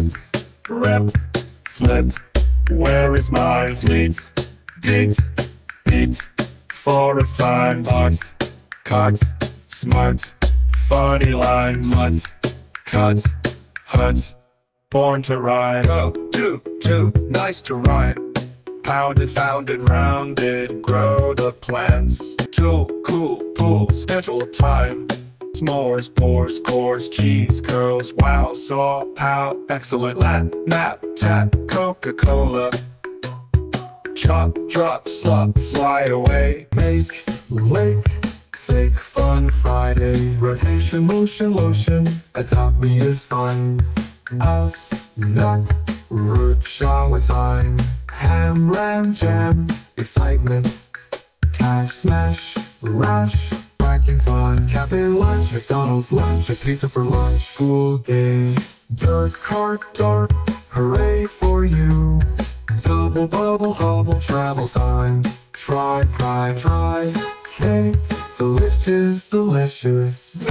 Dip, rip, flip. Where is my fleet? Beat, beat. Forest time, art, cut, smart. Funny line, mutt, cut, hut. Born to ride. Go, do, do. Nice to ride. Pounded, founded, rounded, grow the plants. Tool, cool, pool, schedule time. S'mores, pores, cores, cheese, curls, wow, saw, pow, excellent, lat, nap, tap, Coca-Cola. Chop, drop, slop, fly away. Make, lake, sick, fun, Friday. Rotation, motion, lotion, adopt me is fun. House, nut, root, shower time. Ham, ram, jam, excitement. Cash, smash, rash, whacking fun. Cafe lunch, McDonald's lunch, a pizza for lunch. School day, dirt cart, dart, hooray for you. Double bubble hubble travel time. Try, try, try. Cake, the lift is delicious.